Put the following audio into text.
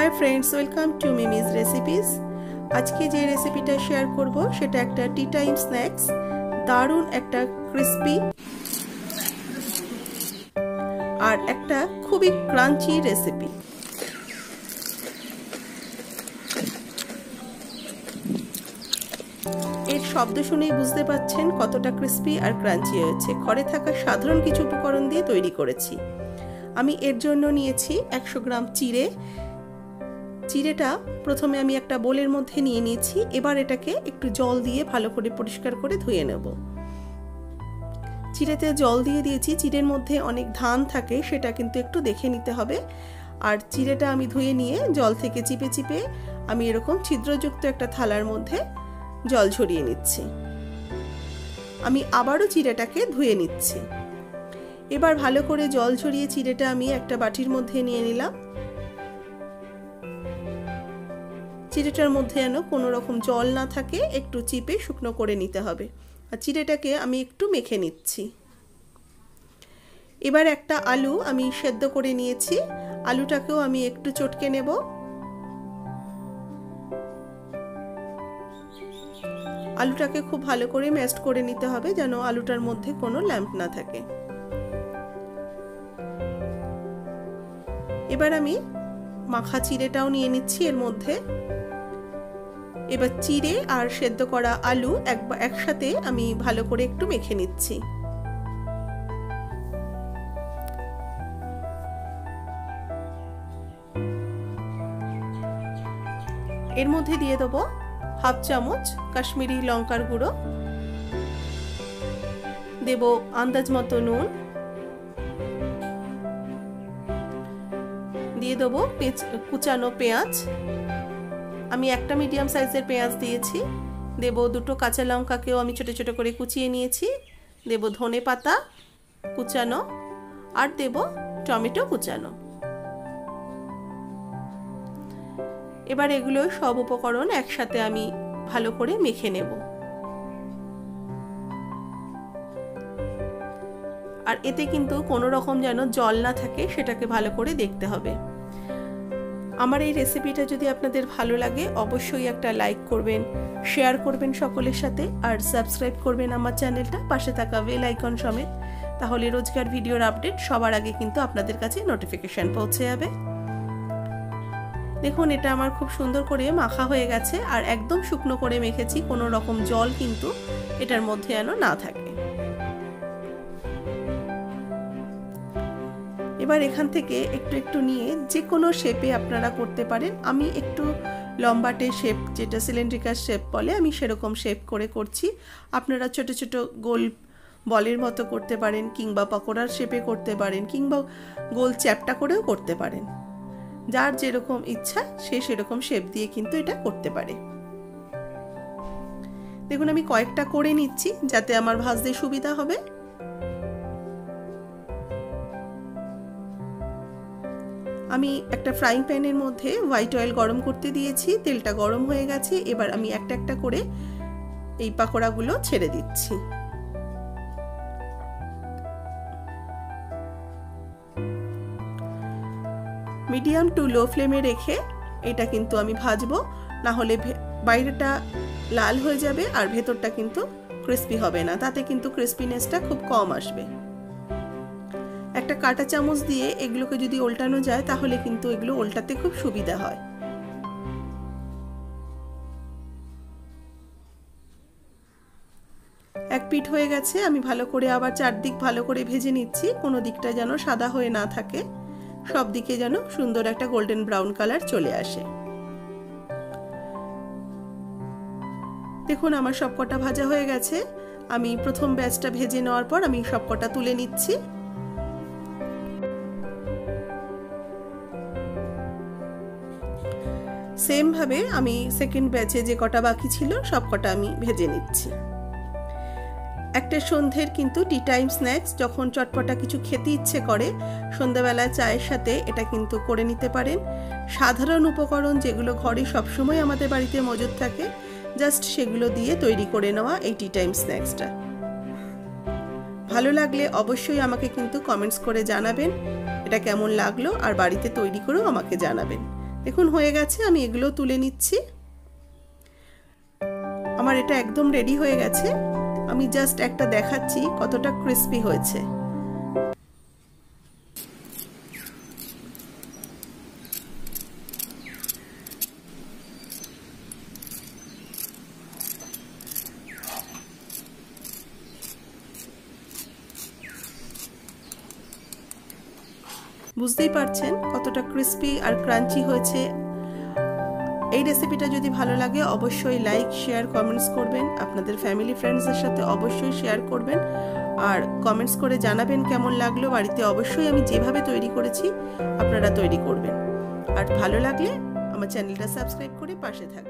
Hi friends welcome to Mimi's recipes আজকে যে রেসিপিটা শেয়ার করব, সেটা একটা টি টাইম স্ন্যাক্স দারুণ একটা ক্রিস্পি আর একটা খুবই ক্রাঞ্চি রেসিপি এর শব্দ শুনেই বুঝতে পাচ্ছেন কতটা ক্রিস্পি আর ক্রাঞ্চি হয়েছে। ঘরে থাকা সাধারণ কিছু উপকরণ দিয়ে তৈরি করেছি। আমি এর জন্য নিয়েছি একশো গ্রাম চিড়ে চিড়েটা প্রথমে আমি একটা বোলের মধ্যে নিয়ে নিয়েছি, এবার এটাকে একটু জল দিয়ে ভালো করে পরিষ্কার করে ধুয়ে নেব। চিড়েতে জল দিয়ে দিয়েছি, চিড়ের মধ্যে অনেক ধান থাকে, সেটা কিন্তু একটু দেখে নিতে হবে। আর চিড়েটা আমি ধুয়ে নিয়ে জল থেকে চিপে চিপে আমি এরকম ছিদ্রযুক্ত একটা থালার মধ্যে জল ঝরিয়ে নিচ্ছি। আমি আবারও চিড়েটাকে ধুয়ে নিচ্ছি। এবার ভালো করে জল ঝরিয়ে চিড়েটা আমি একটা বাটির মধ্যে নিয়ে নিলাম। চিড়েটার মধ্যে যেন কোনো রকম জল না থাকে, একটু চিপে শুকনো করে নিতে হবে। আর চিড়েটাকে আমি একটু মেখে নিচ্ছি। এবার একটা আলু আমি সেদ্ধ করে নিয়েছি। আলুটাকেও আমি একটু চটকে নেব। আলুটাকে খুব ভালো করে ম্যাস্ট করে নিতে হবে যেন আলুটার মধ্যে কোনো ল্যাম্প না থাকে। এবার আমি মাখা চিড়েটাও নিয়ে নিচ্ছি এর মধ্যে। এবার চিড়ে আর সেদ্ধ করা আলু একবার একসাথে আমি ভালো করে একটু মেখে নিচ্ছি। এর মধ্যে দিয়ে দেবো হাফ চামচ কাশ্মীরি লঙ্কার গুঁড়ো। দেব আন্দাজ মতো নুন। দিয়ে দেবো কুচানো পেঁয়াজ। আমি একটা মিডিয়াম সাইজের পেঁয়াজ দিয়েছি। দেব দুটো কাঁচা লঙ্কাকেও আমি ছোটো ছোটো করে কুচিয়ে নিয়েছি। দেব ধনে পাতা কুচানো আর দেব টমেটো কুচানো। এবার এগুলো সব উপকরণ একসাথে আমি ভালো করে মেখে নেব। আর এতে কিন্তু কোনো রকম যেন জল না থাকে, সেটাকে ভালো করে দেখতে হবে। আমার এই রেসিপিটা যদি আপনাদের ভালো লাগে, অবশ্যই একটা লাইক করবেন শেয়ার করবেন সকলের সাথে, আর সাবস্ক্রাইব করবেন আমার চ্যানেলটা পাশে থাকা বেল আইকন সমেত। তাহলে রোজকার ভিডিওর আপডেট সবার আগে কিন্তু আপনাদের কাছে নোটিফিকেশান পৌঁছে যাবে। দেখুন, এটা আমার খুব সুন্দর করে মাখা হয়ে গেছে, আর একদম শুকনো করে মেখেছি, কোনো রকম জল কিন্তু এটার মধ্যে যেন না থাকে। এবার এখান থেকে একটু একটু নিয়ে যে কোনো শেপে আপনারা করতে পারেন। আমি একটু লম্বাটে শেপ যেটা সিলিন্ড্রিকাল শেপ বলে, আমি সেরকম শেপ করে করছি। আপনারা ছোট ছোট গোল বলের মতো করতে পারেন, কিংবা পকোড়ার শেপে করতে পারেন, কিংবা গোল চ্যাপটা করেও করতে পারেন। যার যেরকম ইচ্ছা, সে সেরকম শেপ দিয়ে কিন্তু এটা করতে পারে। দেখুন, আমি কয়েকটা করে নিচ্ছি, যাতে আমার ভাজতে সুবিধা হবে। আমি একটা ফ্রাইং প্যানের মধ্যে হোয়াইট অয়েল গরম করতে দিয়েছি, তেলটা গরম হয়ে গেছে, এবার আমি একটা একটা করে এই পাকোড়াগুলো ছেড়ে দিচ্ছি। মিডিয়াম টু লো ফ্লেমে রেখে এটা কিন্তু আমি ভাজবো, না হলে বাইরেটা লাল হয়ে যাবে আর ভেতরটা কিন্তু ক্রিস্পি হবে না, তাতে কিন্তু ক্রিস্পিনেসটা খুব কম আসবে। কাটা চামচ দিয়ে এগুলোকে যদি উল্টানো যায়, তাহলে কিন্তু এগুলো উল্টাতে খুব সুবিধা হয়। এক পিঠ হয়ে গেছে, আমি ভালো করে আবার চারদিক ভালো করে ভেজে নিচ্ছি। কোনো দিকটা যেন সাদা হয়ে না থাকে, সব দিকে যেন সুন্দর একটা গোল্ডেন ব্রাউন কালার চলে আসে। দেখুন, আমার সবকটা ভাজা হয়ে গেছে। আমি প্রথম ব্যাচটা ভেজে নেওয়ার পর আমি সবকটা তুলে নিচ্ছি। সেমভাবে আমি সেকেন্ড ব্যাচে যে কটা বাকি ছিল সব কটা আমি ভেজে নিচ্ছি। একটা সন্ধ্যের কিন্তু টি টাইম স্ন্যাক্স যখন চটপটা কিছু খেতে ইচ্ছে করে সন্ধ্যাবেলায় চায়ের সাথে এটা কিন্তু করে নিতে পারেন। সাধারণ উপকরণ যেগুলো ঘরে সবসময় আমাদের বাড়িতে মজুদ থাকে জাস্ট সেগুলো দিয়ে তৈরি করে নেওয়া এই টি টাইম স্ন্যাক্সটা ভালো লাগলে অবশ্যই আমাকে কিন্তু কমেন্টস করে জানাবেন। এটা কেমন লাগল আর বাড়িতে তৈরি করেও আমাকে জানাবেন। দেখুন, হয়ে গেছে, আমি এগুলো তুলে নিচ্ছি। আমার এটা একদম রেডি হয়ে গেছে। আমি জাস্ট একটা দেখাচ্ছি কতটা ক্রিস্পি হয়েছে। বুঝতেই পারছেন কতটা ক্রিস্পি আর ক্রাঞ্চি হয়েছে। এই রেসিপিটা যদি ভালো লাগে, অবশ্যই লাইক শেয়ার কমেন্টস করবেন। আপনাদের ফ্যামিলি ফ্রেন্ডসদের সাথে অবশ্যই শেয়ার করবেন। আর কমেন্টস করে জানাবেন কেমন লাগল। বাড়িতে অবশ্যই আমি যেভাবে তৈরি করেছি, আপনারা তৈরি করবেন। আর ভালো লাগলে আমার চ্যানেলটা সাবস্ক্রাইব করে পাশে থাকবেন।